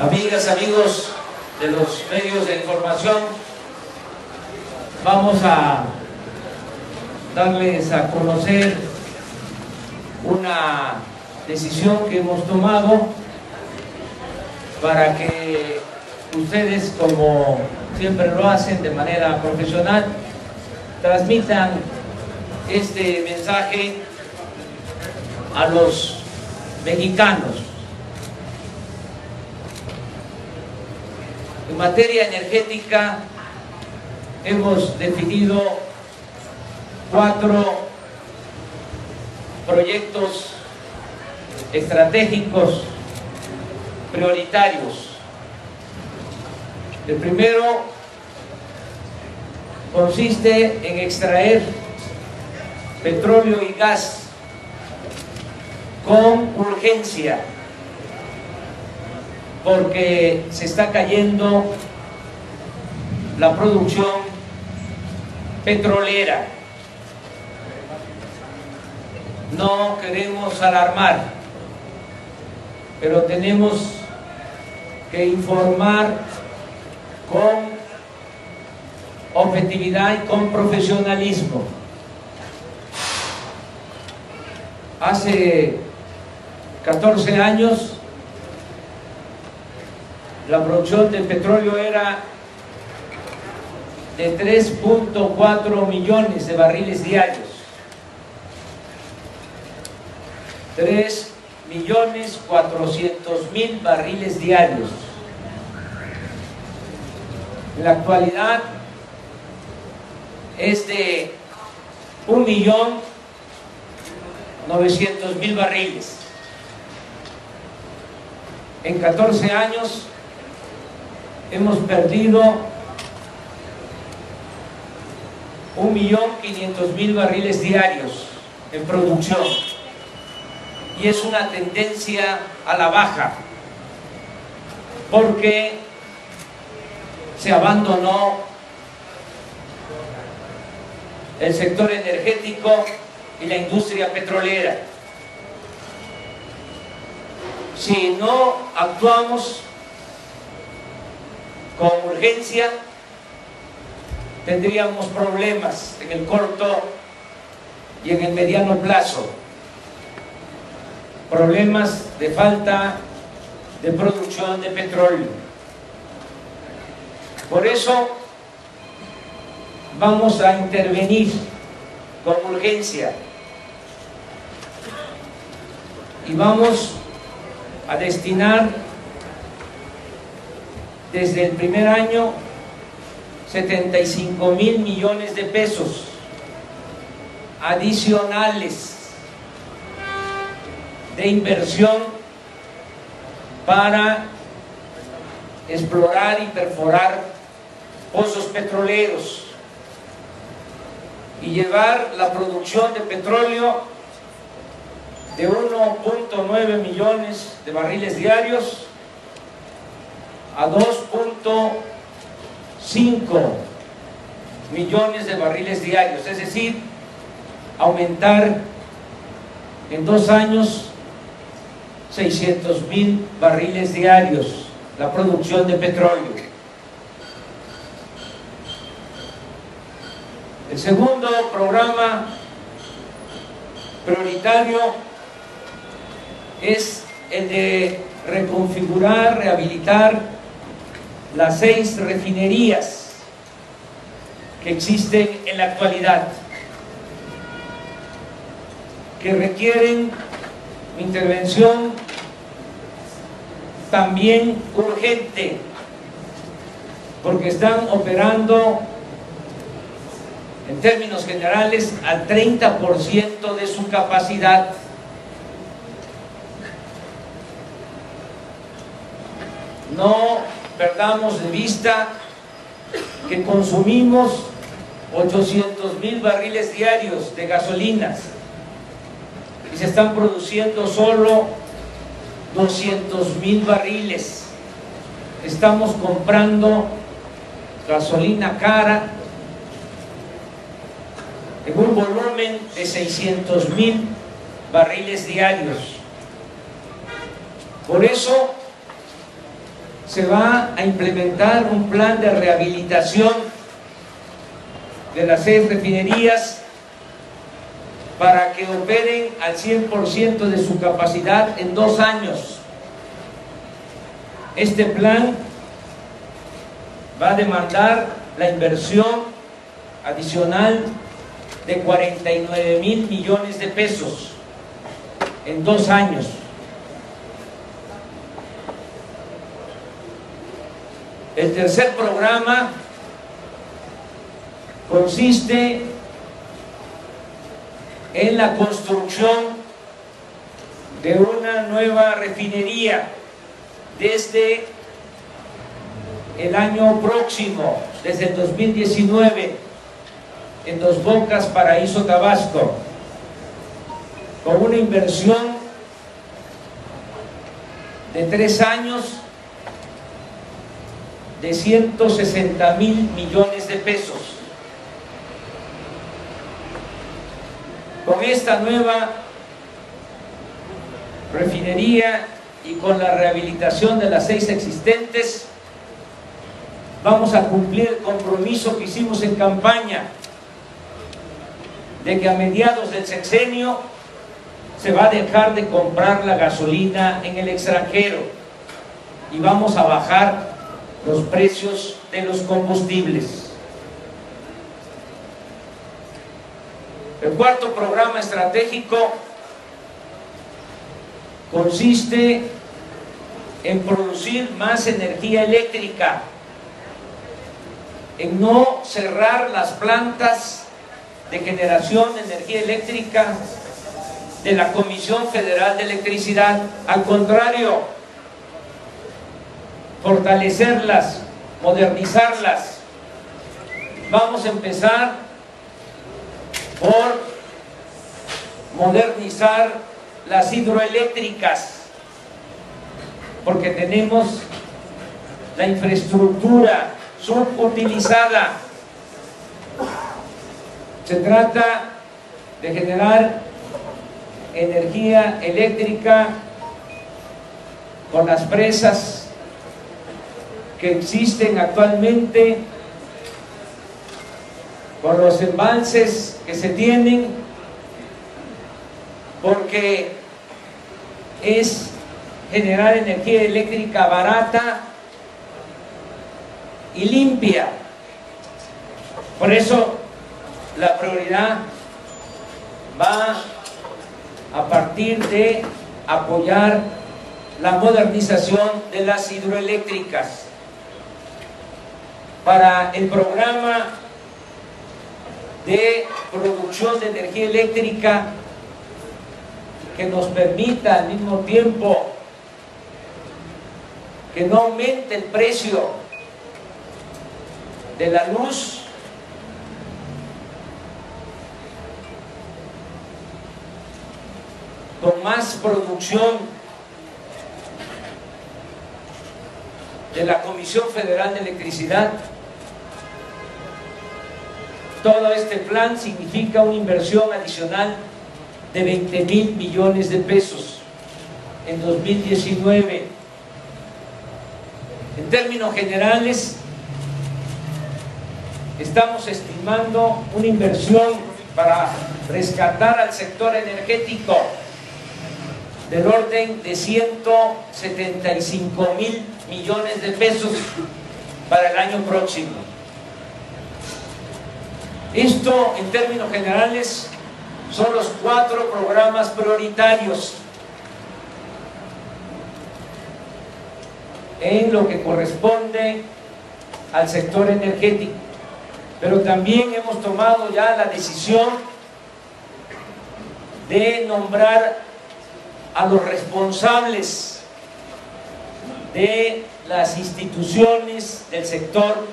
Amigas, amigos de los medios de información, vamos a darles a conocer una decisión que hemos tomado para que ustedes, como siempre lo hacen de manera profesional, transmitan este mensaje a los mexicanos. En materia energética hemos definido cuatro proyectos estratégicos prioritarios. El primero consiste en extraer petróleo y gas con urgencia porque se está cayendo la producción petrolera. No queremos alarmar, pero tenemos que informar con objetividad y con profesionalismo. Hace 14 años la producción de petróleo era de 3.4 millones de barriles diarios. 3 millones 400 mil barriles diarios. En la actualidad es de 1 millón 900 mil barriles. En 14 años hemos perdido 1.500.000 barriles diarios en producción y es una tendencia a la baja porque se abandonó el sector energético y la industria petrolera. Si no actuamos con urgencia, tendríamos problemas en el corto y en el mediano plazo. Problemas de falta de producción de petróleo. Por eso vamos a intervenir con urgencia y vamos a destinar desde el primer año 75 mil millones de pesos adicionales de inversión para explorar y perforar pozos petroleros y llevar la producción de petróleo de 1.9 millones de barriles diarios a 2.5 millones de barriles diarios, es decir, aumentar en dos años 600 mil barriles diarios la producción de petróleo. El segundo programa prioritario es el de reconfigurar, rehabilitar las seis refinerías que existen en la actualidad, que requieren intervención también urgente, porque están operando en términos generales al 30% de su capacidad. No perdamos de vista que consumimos 800 mil barriles diarios de gasolinas y se están produciendo solo 200 mil barriles. Estamos comprando gasolina cara en un volumen de 600 mil barriles diarios. Por eso se va a implementar un plan de rehabilitación de las seis refinerías para que operen al 100% de su capacidad en dos años. Este plan va a demandar la inversión adicional de 49 mil millones de pesos en dos años. El tercer programa consiste en la construcción de una nueva refinería desde el año próximo, desde el 2019, en Dos Bocas, Paraíso Tabasco, con una inversión de tres años de 160 mil millones de pesos. Con esta nueva refinería y con la rehabilitación de las seis existentes, vamos a cumplir el compromiso que hicimos en campaña de que a mediados del sexenio se va a dejar de comprar la gasolina en el extranjero y vamos a bajar los precios de los combustibles. El cuarto programa estratégico consiste en producir más energía eléctrica, en no cerrar las plantas de generación de energía eléctrica de la Comisión Federal de Electricidad. Al contrario, fortalecerlas, modernizarlas. Vamos a empezar por modernizar las hidroeléctricas, porque tenemos la infraestructura subutilizada. Se trata de generar energía eléctrica con las presas que existen actualmente, con los embalses que se tienen, porque es generar energía eléctrica barata y limpia. Por eso la prioridad va a partir de apoyar la modernización de las hidroeléctricas para el programa de producción de energía eléctrica que nos permita al mismo tiempo que no aumente el precio de la luz con más producción de la Comisión Federal de Electricidad. Todo este plan significa una inversión adicional de 20 mil millones de pesos en 2019. En términos generales, estamos estimando una inversión para rescatar al sector energético del orden de 175 mil millones de pesos para el año próximo. Esto, en términos generales, son los cuatro programas prioritarios en lo que corresponde al sector energético. Pero también hemos tomado ya la decisión de nombrar a los responsables de las instituciones del sector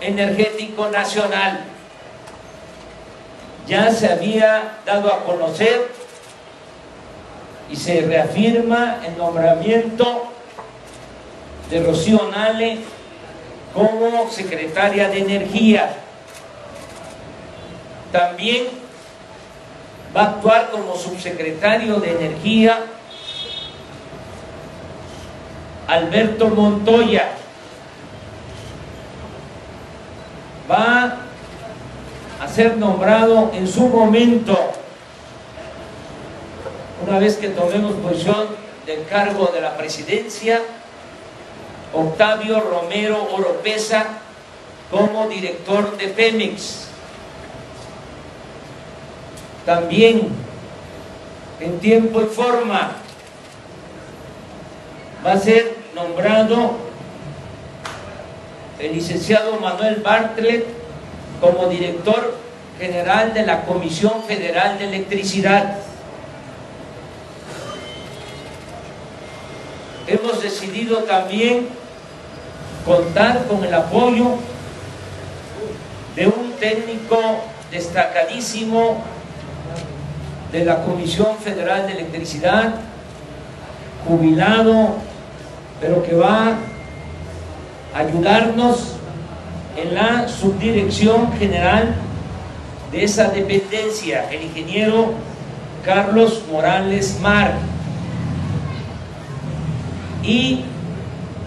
energético nacional. Ya se había dado a conocer y se reafirma el nombramiento de Rocío Nale como secretaria de Energía. También va a actuar como subsecretario de Energía Alberto Montoya. Va a ser nombrado en su momento, una vez que tomemos posición del cargo de la presidencia, Octavio Romero Oropesa como director de Pemex. También en tiempo y forma va a ser nombrado el licenciado Manuel Bartlett como director general de la Comisión Federal de Electricidad. Hemos decidido también contar con el apoyo de un técnico destacadísimo de la Comisión Federal de Electricidad, jubilado, pero que va a ayudarnos en la subdirección general de esa dependencia, el ingeniero Carlos Morales Mar. Y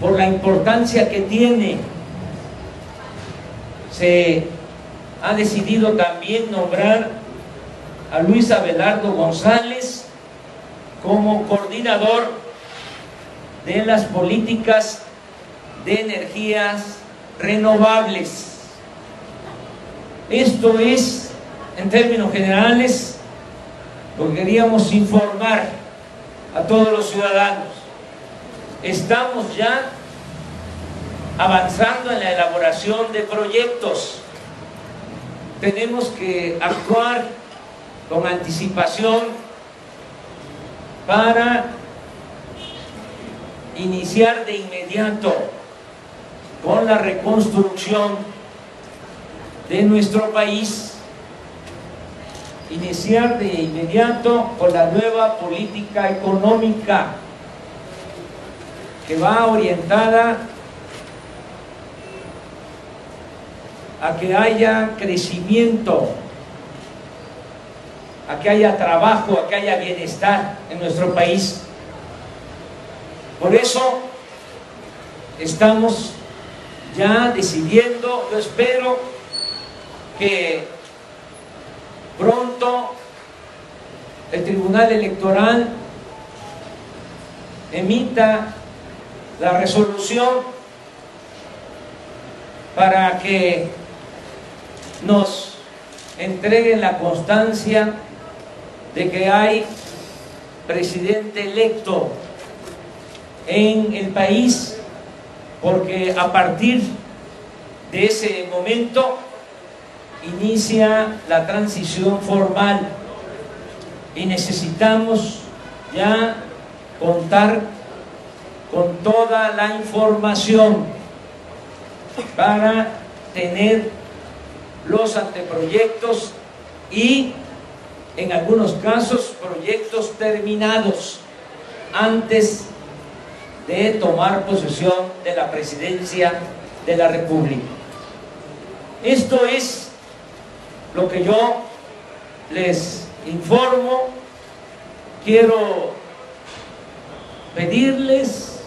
por la importancia que tiene, se ha decidido también nombrar a Luis Abelardo González como coordinador de las políticas de energías renovables. Esto es, en términos generales, lo que queríamos informar a todos los ciudadanos. Estamos ya avanzando en la elaboración de proyectos. Tenemos que actuar con anticipación para iniciar de inmediato con la reconstrucción de nuestro país, iniciar de inmediato con la nueva política económica que va orientada a que haya crecimiento, a que haya trabajo, a que haya bienestar en nuestro país. Por eso estamos ya decidiendo, yo espero que pronto el Tribunal Electoral emita la resolución para que nos entreguen la constancia de que hay presidente electo en el país, porque a partir de ese momento inicia la transición formal y necesitamos ya contar con toda la información para tener los anteproyectos y en algunos casos proyectos terminados antes de tomar posesión de la presidencia de la República. Esto es lo que yo les informo. Quiero pedirles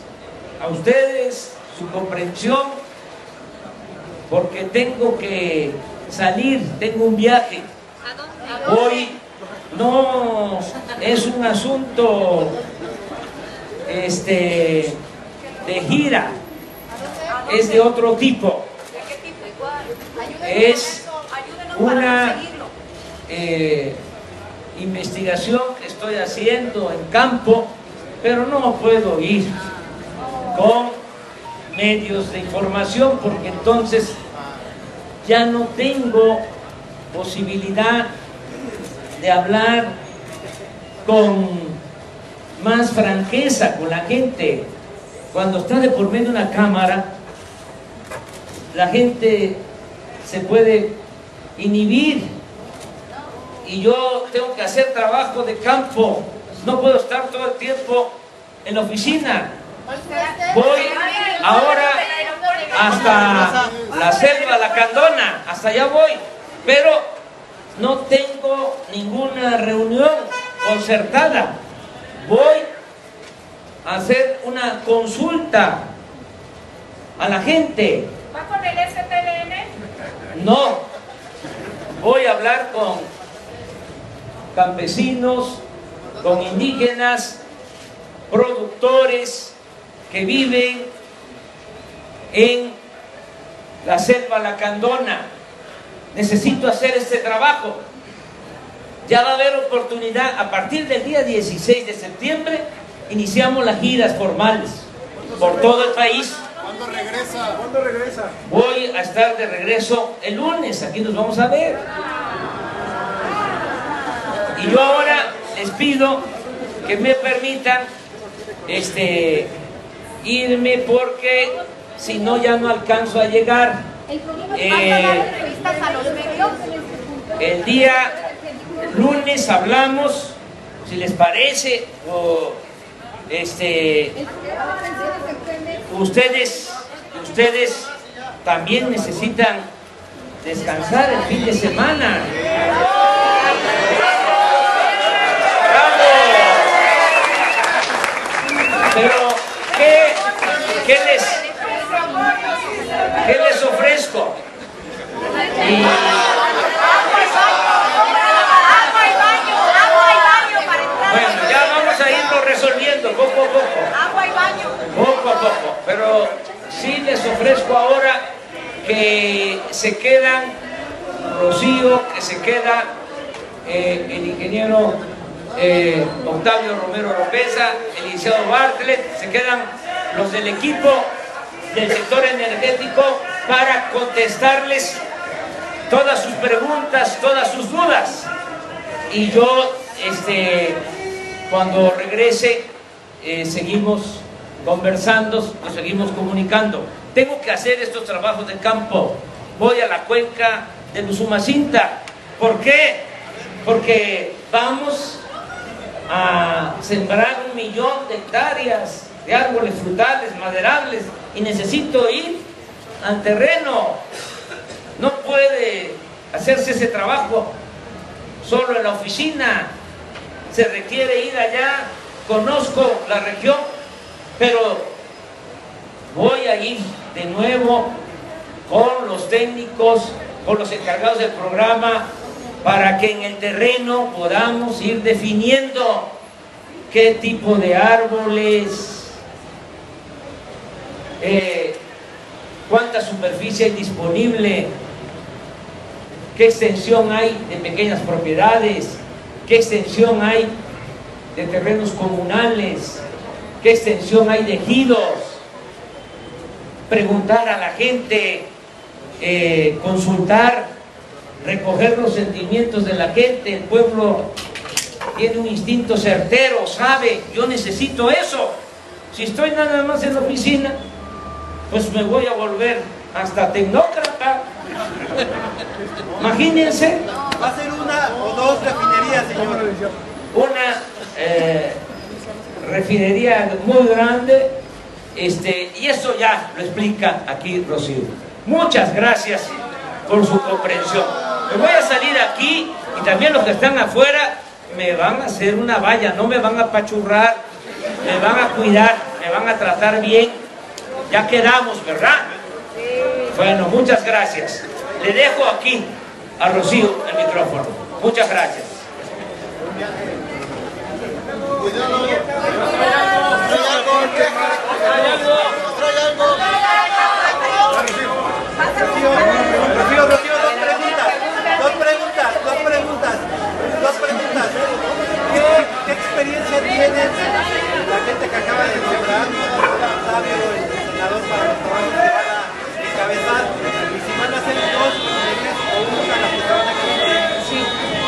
a ustedes su comprensión porque tengo que salir, tengo un viaje. Hoy no es un asunto este, de gira, es de otro tipo. Es una eh, investigación que estoy haciendo en campo, pero no puedo ir con medios de información porque entonces ya no tengo posibilidad de hablar con más franqueza con la gente. Cuando está de por medio de una cámara, la gente se puede inhibir y yo tengo que hacer trabajo de campo. No puedo estar todo el tiempo en la oficina. Voy ahora hasta la selva, la candona, hasta allá voy, pero no tengo ninguna reunión concertada. Voy a hacer una consulta a la gente. ¿Va con el STLN? No, voy a hablar con campesinos, con indígenas, productores que viven en la selva lacandona. Necesito hacer este trabajo. Ya va a haber oportunidad. A partir del día 16 de septiembre iniciamos las giras formales por todo el país. ¿Cuándo regresa? ¿Cuándo regresa? Voy a estar de regreso el lunes. Aquí nos vamos a ver. Y yo ahora les pido que me permitan este, irme porque si no ya no alcanzo a llegar. Eh, el día lunes hablamos, si les parece, o este, ustedes, ustedes también necesitan descansar el fin de semana. Pero, ¿qué, qué les, qué les ofrezco? Y, Agua y baño, agua y baño para entrar. bueno, ya vamos a irlo resolviendo poco. Agua y baño. Poco a poco, pero sí les ofrezco ahora que se quedan Rocío, que se queda eh, el ingeniero eh, Octavio Romero Lopeza, el licenciado Bartlett, se quedan los del equipo del sector energético para contestarles todas sus preguntas, todas sus dudas. Y yo, este, cuando regrese, eh, seguimos conversando, nos seguimos comunicando. Tengo que hacer estos trabajos de campo. Voy a la cuenca de Luzumacinta. ¿Por qué? Porque vamos a sembrar un millón de hectáreas de árboles frutales, maderables, y necesito ir al terreno. No puede hacerse ese trabajo solo en la oficina. Se requiere ir allá. Conozco la región, pero voy a ir de nuevo con los técnicos, con los encargados del programa, para que en el terreno podamos ir definiendo qué tipo de árboles, eh, cuánta superficie hay disponible, qué extensión hay de pequeñas propiedades, qué extensión hay de terrenos comunales, qué extensión hay de ejidos, preguntar a la gente, eh, consultar, recoger los sentimientos de la gente, el pueblo tiene un instinto certero, sabe, yo necesito eso. Si estoy nada más en la oficina, pues me voy a volver hasta tecnócrata. Imagínense Va a ser una o dos refinerías, señor. una eh, refinería muy grande, este, y eso ya lo explica aquí Rocío. Muchas gracias por su comprensión. Me voy a salir aquí y también los que están afuera me van a hacer una valla, no me van a pachurrar, me van a cuidar, me van a tratar bien. Ya quedamos, ¿verdad? Bueno, muchas gracias. Le dejo aquí a Rocío el micrófono. Muchas gracias. Encabezar. Y si van a ser dos o una las que se van a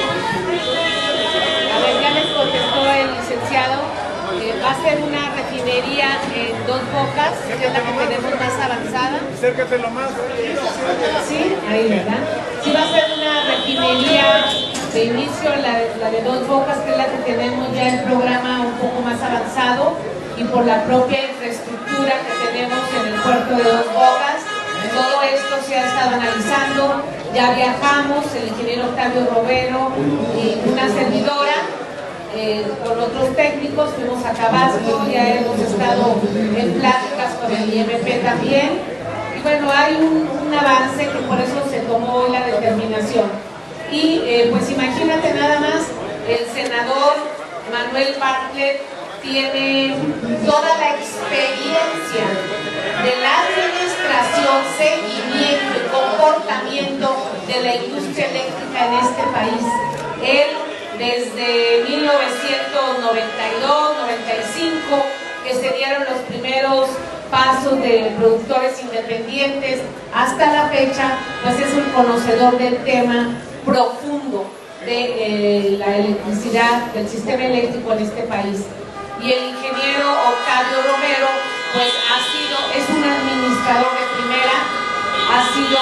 ya les contestó el licenciado. Eh, va a ser una refinería en dos bocas, que es la que tenemos más avanzada. Acércatelo más. Sí, ahí, ¿verdad? Sí, va a ser una refinería de inicio, la, de- la de dos bocas, que es la que tenemos ya el programa un poco más avanzado y por la propia infraestructura que tenemos en el puerto de dos bocas. Todo esto se ha estado analizando, ya viajamos, el ingeniero Octavio Romero y una servidora. eh, eh, con otros técnicos, fuimos a Tabasco, ya hemos estado en pláticas con el IMP también. Y bueno, hay un, avance que por eso se tomó hoy la determinación. Y eh, pues imagínate nada más, el senador Manuel Bartlett tiene toda la experiencia de la administración, seguimiento y comportamiento de la industria eléctrica en este país. Él desde 1992-95 que se dieron los primeros pasos de productores independientes hasta la fecha, pues es un conocedor del tema profundo de eh, la electricidad, del sistema eléctrico en este país. Y el ingeniero Octavio Romero, pues ha sido, es un administrador de primera, ha sido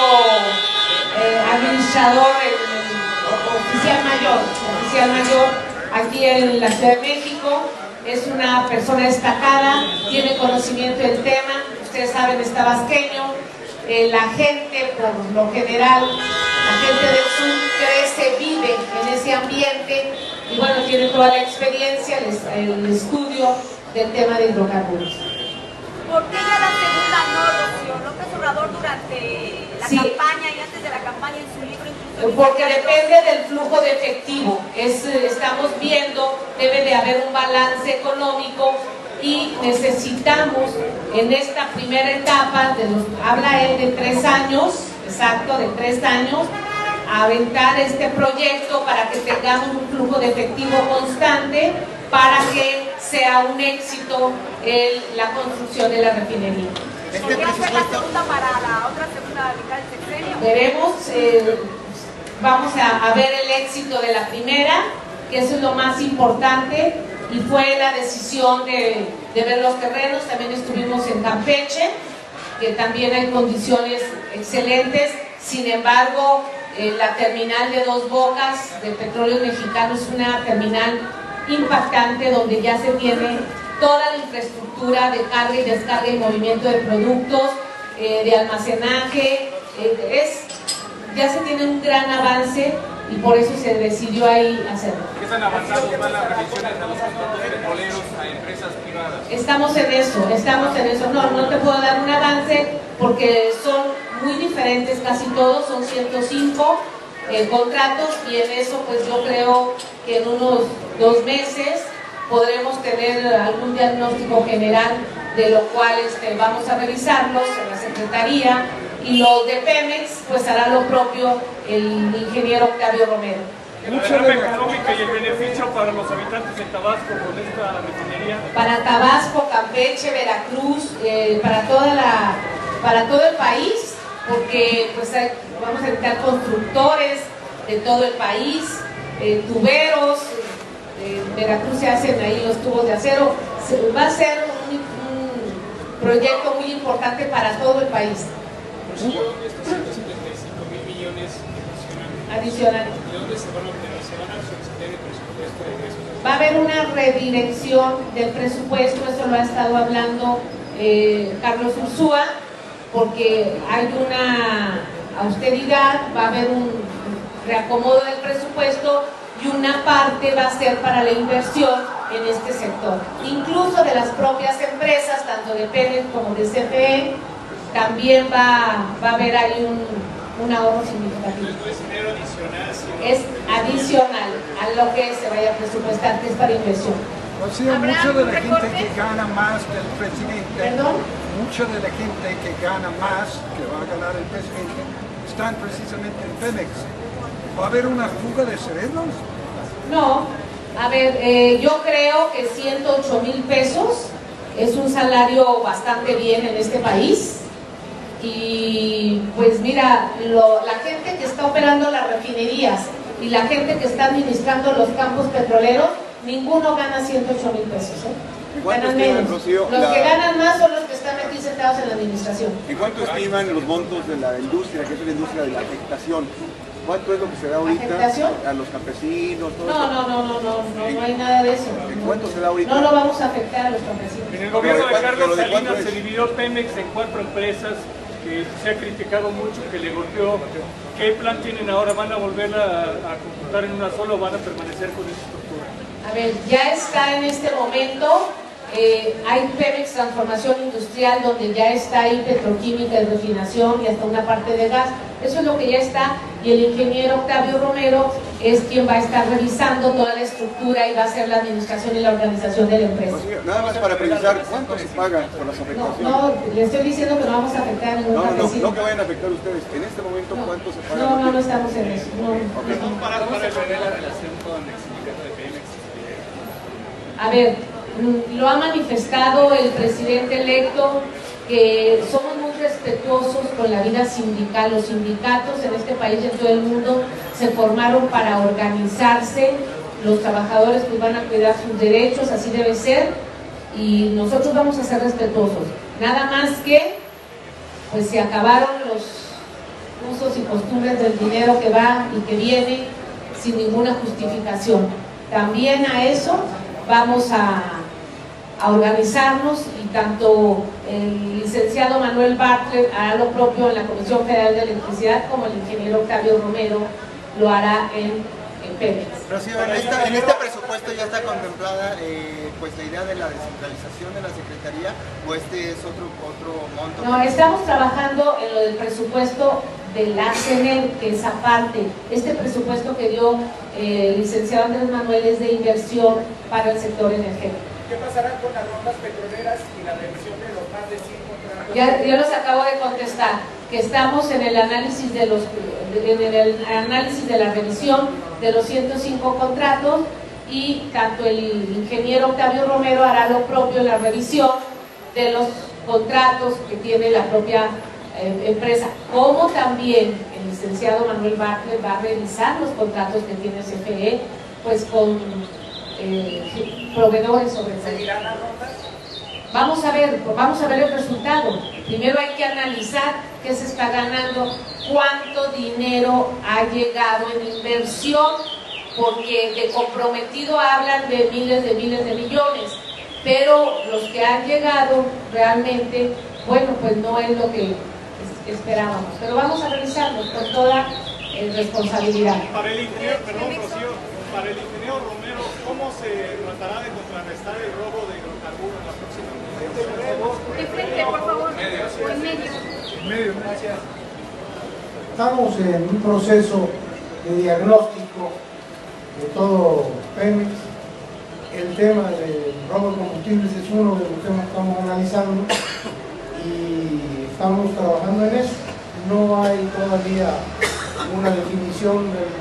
eh, administrador, eh, oficial mayor, oficial mayor aquí en la Ciudad de México, es una persona destacada, tiene conocimiento del tema, ustedes saben, es tabasqueño, eh, la gente por lo general, la gente del sur crece, vive en ese ambiente y bueno, tiene toda la experiencia, el, el estudio del tema de hidrocarburos. ¿Por qué ya la segunda no, Rocío? López Obrador durante la Sí. campaña y antes de la campaña en su libro Porque depende del flujo de efectivo. Es, estamos viendo, debe de haber un balance económico y necesitamos en esta primera etapa, de los, habla él de tres años, exacto, de tres años, aventar este proyecto para que tengamos un flujo de efectivo constante para que sea un éxito el- la construcción de la refinería. podría ser la segunda para la otra segunda mitad del sexenio. Veremos, eh, vamos a, ver el éxito de la primera, que eso es lo más importante, y fue la decisión de, de ver los terrenos, también estuvimos en Campeche, que también hay condiciones excelentes, sin embargo, eh, la terminal de Dos Bocas de Petróleo Mexicano es una terminal impactante donde ya se tiene toda la infraestructura de carga y descarga y movimiento de productos, eh, de almacenaje, eh, es, ya se tiene un gran avance y por eso se decidió ahí hacerlo. ¿Qué las revisiones de los contratos petroleros a empresas privadas? Estamos en eso, estamos en eso. No, no te puedo dar un avance porque son muy diferentes casi todos, son 105 eh, contratos y en eso pues yo creo que en unos dos meses podremos tener algún diagnóstico general de lo cual este, vamos a revisarlos en la Secretaría y los de Pemex pues hará lo propio el ingeniero Octavio Romero. La derrama económica y el beneficio para los habitantes de Tabasco con esta refinería. para Tabasco, Campeche, Veracruz, eh, para toda la, para todo el país, porque pues hay- vamos a invitar constructores de todo el país, eh, tuberos, eh, en Veracruz se hacen ahí los tubos de acero, Se- va a ser un, un proyecto muy importante para todo el país, 175 mil millones adicional. ¿de dónde se van a obtener? ¿Se van a solicitar el presupuesto de ingresos? Va a haber una redirección del presupuesto, eso lo ha estado hablando eh, Carlos Ursúa, porque hay una austeridad, va a haber un reacomodo del presupuesto y una parte va a ser para la inversión en este sector. Incluso de las propias empresas, tanto de Pemex como de CFE, también va, va a haber ahí un, un ahorro significativo No es dinero adicional, sino es adicional a lo que se vaya a presupuestar, que es para inversión. O sea, ¿Habrá mucha de la gente que gana más que el presidente, ¿Perdón? mucha de la gente que gana más que va a ganar el presidente, están precisamente en Pemex. ¿Va a haber una fuga de cerebros? No, a ver, eh, yo creo que 108 mil pesos es un salario bastante bien en este país. Y pues mira, lo- la gente que está operando las refinerías y la gente que está administrando los campos petroleros, ninguno gana 108 mil pesos. ¿eh? ¿Cuánto Ganan estiman, menos. Rocío, Los la- que ganan más son los que están aquí sentados en la administración. ¿En cuánto estiman los montos de la industria, que es la industria de la afectación? ¿Cuánto es lo que se da ahorita ¿Afectación? a los campesinos? Todo No, no, no, no, no, no, no hay nada de eso. ¿En cuánto se da ahorita? No lo vamos a afectar a los campesinos. En el gobierno de ¿Pero de Carlos Salinas se dividió Pemex en cuatro empresas se ha criticado mucho, que le golpeó. ¿Qué plan tienen ahora? ¿Van a volver a, a computar en una sola o van a permanecer con esa estructura? A ver, ya está en este momento, eh, hay Pemex Transformación Industrial donde ya está ahí petroquímica y refinación y hasta una parte de gas. Eso es lo que ya está y el ingeniero Octavio Romero es quien va a estar revisando toda la estructura y va a hacer la administración y la organización de la empresa. Oye, nada más para precisar, ¿cuánto se paga por las No, afectaciones? no, le estoy diciendo que no vamos a afectar a ningún No, no, no, no que vayan a afectar ustedes. En este momento, No. ¿cuánto se paga? No, no, no estamos en eso. no. Para, para el la relación con el sindicato de Pemex. A ver, lo ha manifestado el presidente electo que somos muy respetuosos con la vida sindical. Los sindicatos en este país y en todo el mundo se formaron para organizarse. Los trabajadores pues van a cuidar sus derechos, así debe ser. Y nosotros vamos a ser respetuosos. Nada más que, pues se acabaron los usos y costumbres del dinero que va y que viene sin ninguna justificación. También a eso vamos a, a organizarnos y tanto el licenciado Manuel Bartlett hará lo propio en la Comisión Federal de Electricidad como el ingeniero Octavio Romero lo hará en, en Pemex. Rocío, en, esta- en este presupuesto ya está contemplada eh, pues la idea de la descentralización de la Secretaría o este es otro otro monto. No, estamos trabajando en lo del presupuesto de la CNE, que es aparte. Este presupuesto que dio eh, el licenciado Andrés Manuel es de inversión para el sector energético. ¿Qué pasará con las rondas petroleras y la revisión de los más de 100 contratos? Ya, yo los acabo de contestar que estamos en el análisis de los en el análisis de la revisión de los 105 contratos y tanto el ingeniero Octavio Romero hará lo propio en la revisión de los contratos que tiene la propia eh, empresa, como también el licenciado Manuel Bartlett va a revisar los contratos que tiene CFE, pues con eh, proveedores sobre todo. ¿Seguirán las rondas? Vamos a ver, vamos a ver el resultado. Primero hay que analizar qué se está ganando, cuánto dinero ha llegado en inversión, porque de comprometido hablan de miles de miles de millones, pero los que han llegado realmente, bueno, pues no es lo que es- esperábamos. Pero vamos a revisarlo con toda eh, responsabilidad. Para el ingeniero, perdón, Rocío, para el ingeniero Romero, ¿cómo se tratará de contrarrestar el robo de hidrocarburos en la próxima De frente, por favor. O en medio. Estamos en un proceso de diagnóstico de todo Pemex. El tema del robo de combustibles es uno de los temas que estamos analizando y estamos trabajando en eso. No hay todavía una definición del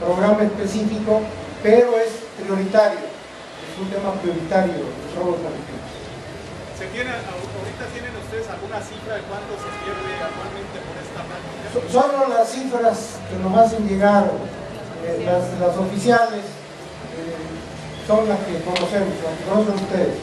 programa específico, pero es prioritario. Es un tema prioritario el robo de combustibles. ¿Se tiene, ahorita tienen ustedes alguna cifra de cuánto se pierde anualmente por esta práctica? So- Solo las cifras que nos hacen llegar, eh, las, las oficiales, eh, son las que conocemos, las que conocen ustedes.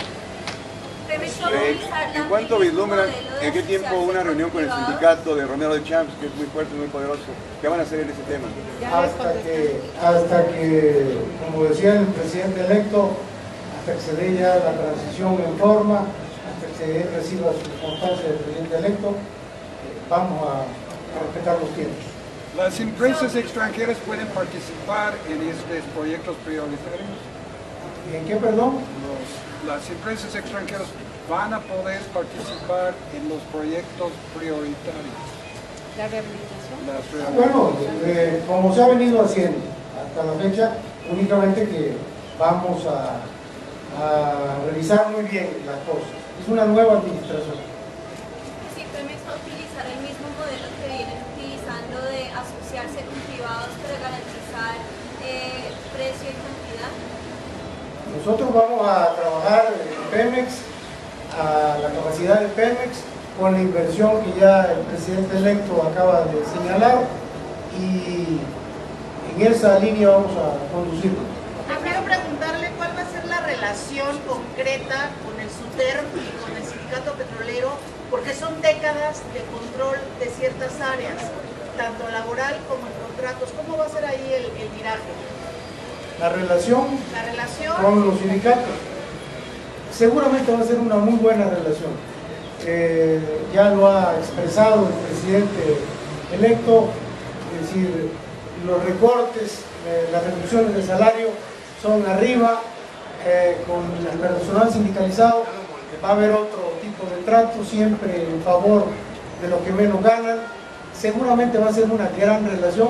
Eh, ¿En cuánto vislumbran? ¿En qué tiempo una reunión con el sindicato de Romero de Champs, que es muy fuerte, muy poderoso? ¿Qué van a hacer en ese tema? Hasta que, hasta que, como decía el presidente electo, hasta que se dé ya la transición en forma, hasta que él reciba su constancia del presidente electo, vamos a, a respetar los tiempos. Las empresas extranjeras pueden participar en estos proyectos prioritarios. ¿Y en qué, perdón? Las empresas extranjeras van a poder participar en los proyectos prioritarios. La rehabilitación. Las Ah, Bueno, eh, como se ha venido haciendo hasta la fecha, únicamente que vamos a, a revisar muy bien las cosas. Es una nueva administración. Sí, Pemex va a utilizar el mismo modelo que vienen utilizando de asociarse con privados para garantizar eh, precio y cantidad. Nosotros vamos a trabajar en Pemex, a la capacidad de Pemex, con la inversión que ya el presidente electo acaba de señalar y en esa línea vamos a conducirnos. Quiero preguntarle cuál va a ser la relación concreta con el SUTER y con el sindicato petrolero, porque son décadas de control de ciertas áreas, tanto laboral como en contratos. ¿Cómo va a ser ahí el, el viraje? La relación La relación con los sindicatos. Seguramente va a ser una muy buena relación. Eh, ya lo ha expresado el presidente electo, es decir, los recortes, eh, las reducciones de salario son arriba, eh, con el personal sindicalizado va a haber otro tipo de trato, siempre en favor de lo que menos ganan. Seguramente va a ser una gran relación,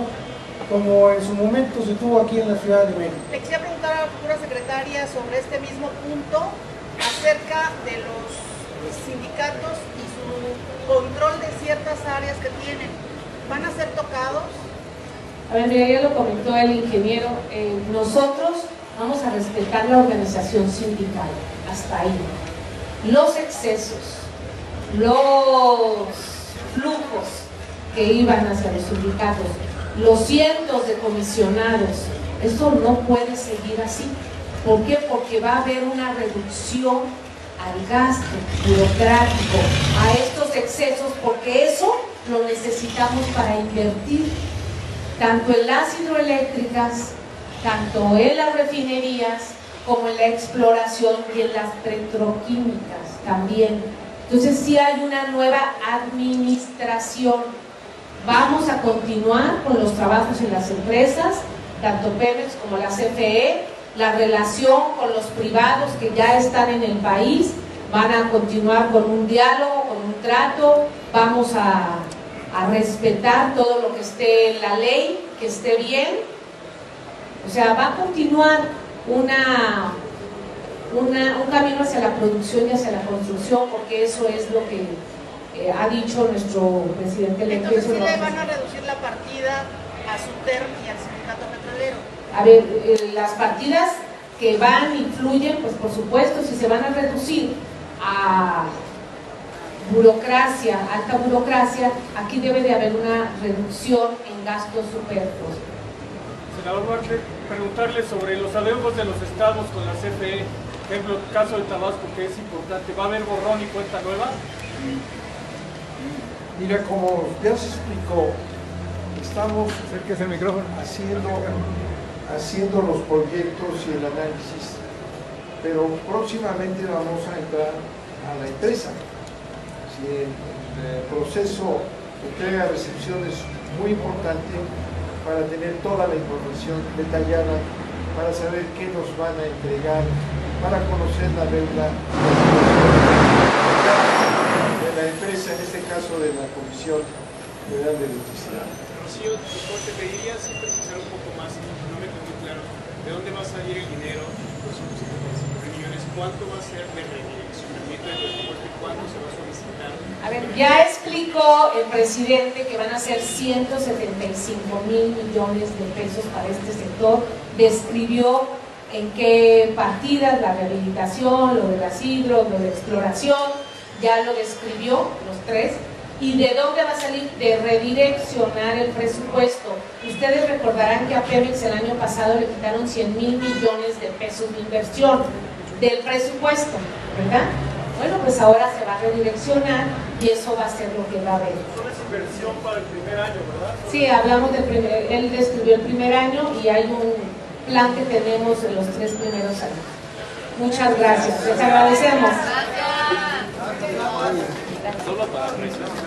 como en su momento se tuvo aquí en la Ciudad de México. Le quisiera preguntar a la futura secretaria sobre este mismo punto, acerca de los sindicatos y su control de ciertas áreas que tienen. ¿Van a ser tocados? A ver, mira, ya lo comentó el ingeniero, eh, nosotros vamos a respetar la organización sindical, hasta ahí. Los excesos, los flujos que iban hacia los sindicatos, los cientos de comisionados, eso no puede seguir así. ¿Por qué? Porque va a haber una reducción al gasto burocrático, a estos excesos, porque eso lo necesitamos para invertir tanto en las hidroeléctricas, tanto en las refinerías, como en la exploración y en las petroquímicas también. Entonces sí hay una nueva administración. Vamos a continuar con los trabajos en las empresas, tanto Pemex como la CFE, la relación con los privados que ya están en el país, van a continuar con un diálogo, con un trato, vamos a, respetar todo lo que esté en la ley, que esté bien. O sea, va a continuar una, un camino hacia la producción y hacia la construcción, porque eso es lo que eh, ha dicho nuestro presidente electo. Entonces, ¿sí le van a reducir la partida a SUTER y al sindicato petrolero? A ver, eh, las partidas que van, influyen, pues por supuesto, si se van a reducir a burocracia, alta burocracia, aquí debe de haber una reducción en gastos superfluos. Senador Duarte, preguntarle sobre los adeudos de los estados con la CFE, ejemplo, el caso de Tabasco, que es importante, ¿va a haber borrón y cuenta nueva? Mira, como ya se explicó, estamos el micrófono. haciendo, haciendo los proyectos y el análisis, pero próximamente vamos a entrar a la empresa. Si el, el proceso de entrega-recepción es muy importante para tener toda la información detallada, para saber qué nos van a entregar, para conocer la deuda de la empresa, en este caso de la Comisión Federal de Electricidad. Rocío, te pediría sí precisar un poco más, no me quedó muy claro, ¿de dónde va a salir el dinero, los 175 millones? ¿Cuánto va a ser de redireccionamiento del y cuándo se va a solicitar? A ver, ya explicó el presidente que van a ser 175 mil millones de pesos para este sector, describió en qué partidas, la rehabilitación, lo de las hidros, lo de exploración, ya lo describió los tres, y de dónde va a salir de redireccionar el presupuesto. Ustedes recordarán que a Pemex el año pasado le quitaron 100 mil millones de pesos de inversión del presupuesto, ¿verdad? Bueno, pues ahora se va a redireccionar y eso va a ser lo que va a haber. Solo es inversión para el primer año, ¿verdad? Sí, hablamos del primer, él describió el primer año y hay un plan que tenemos en los tres primeros años. Muchas gracias, les agradecemos. Gracias. Solo para precios.